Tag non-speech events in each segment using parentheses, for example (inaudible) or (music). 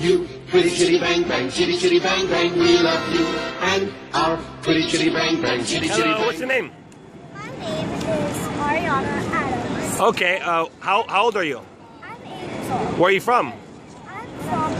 chitty chitty bang bang, chitty chitty bang bang, we love you and our pretty chitty bang bang, chitty chitty Hello, bang. what's your name? My name is Ariana Adams. Okay, uh, how, how old are you? I'm eight years old. Where are you from? I'm from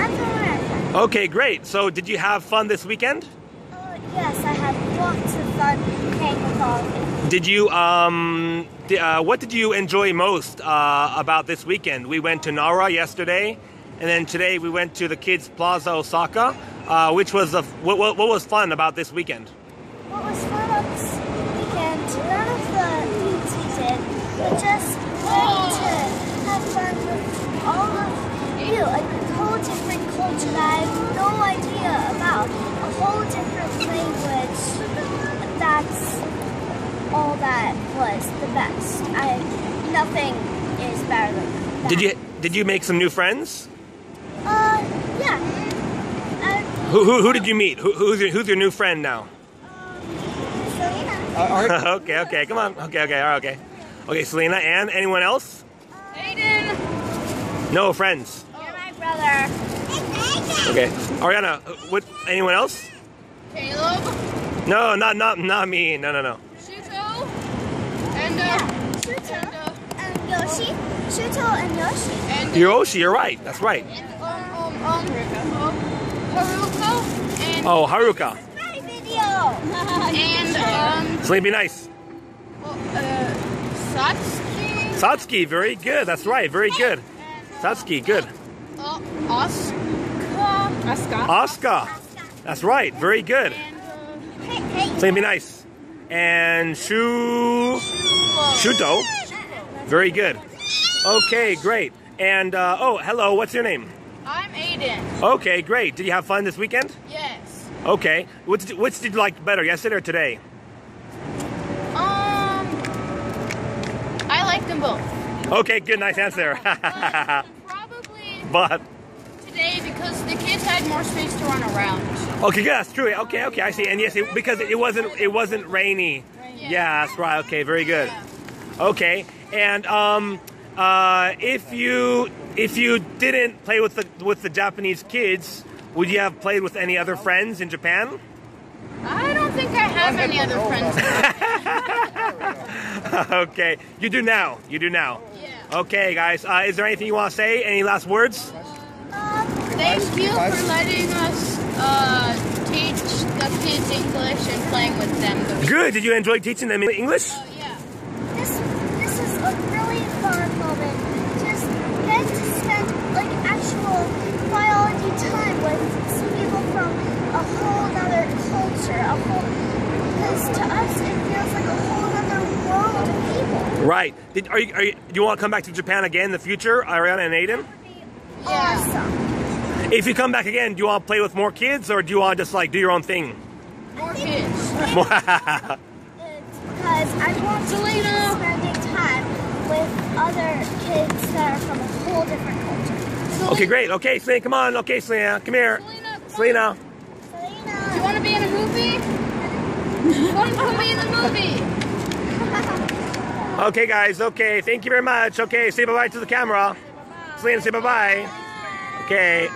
I'm from America. Okay, great. So, did you have fun this weekend? Uh, yes, I had lots of fun playing with all of you. Did you, um, di- uh, what did you enjoy most uh, about this weekend? We went to Nara yesterday, and then today we went to the Kids Plaza Osaka. Uh, which was the, what, what, what was fun about this weekend? What was fun about this weekend, none of the things we did, but just to have fun with all of you, a whole different culture that I have no idea about, a whole different language. That's all that was the best. I nothing is better than that. Did you did you make some new friends? Uh, yeah. Uh, Who, who, who did you meet? Who, who's, your, who's your new friend now? Selena. (laughs) okay, okay, come on. Okay, okay, all right, okay. Okay, Selena and anyone else? Aiden. No friends. You're my brother. Okay, Ariana, uh, what? Anyone else? Caleb, No, not not not me. No, no, no. Shuto, and uh, Yeah, Shuto and Yoshi. Shuto and Yoshi. and Hiroshi, you're right. That's right. um um um Haruko and Oh, Haruka. My video. (laughs) and um Selena, be nice. uh Satsuki Satsuki, very good. That's right. Very good. Satsuki, good. uh, Oscar Asuka Asuka. That's right. Very good. and uh, Hey, hey. Selena, be nice. And Shu Shuto. Very good. Okay, great. And uh, oh, hello. What's your name? I'm Aiden. Okay, great. Did you have fun this weekend? Yes. Okay. Which did, which did you like better, yesterday or today? Um, I like them both. Okay, good, nice answer. (laughs) Probably but today because the kids had more space to run around. okay, good, that's true. Okay, okay, I see. And yes, it, because it wasn't it wasn't rainy. Yeah, that's right. Okay, very good. Okay, and um, uh, if you if you didn't play with the with the Japanese kids, would you have played with any other friends in Japan? I don't think I have any other friends. (laughs) okay, you do now. You do now. Yeah. Okay, guys. Uh, is there anything you want to say? Any last words? Thank you for letting us uh, teach the kids English and playing with them. Good. Did you enjoy teaching them English? Oh, yeah. This this is a really fun moment. Just get to spend like actual biology time with some people from a whole other culture, a whole because to us it feels like a whole other world of people. Right. Did, are you, are you, do you want to come back to Japan again in the future, Ariana and Aiden? It'd awesome. If you come back again, do you want to play with more kids or do you want to just like do your own thing? More kids. (laughs) Because I want to other kids that are from a whole different culture. So okay, great. Okay, Selena, come on. Okay, Selena, come here. Selena. Selena. Selena. Do you want to be in a movie? want to put in the movie? (laughs) okay, guys. Okay, thank you very much. Okay, say bye-bye to the camera. Say bye -bye. Selena, say bye-bye. Okay.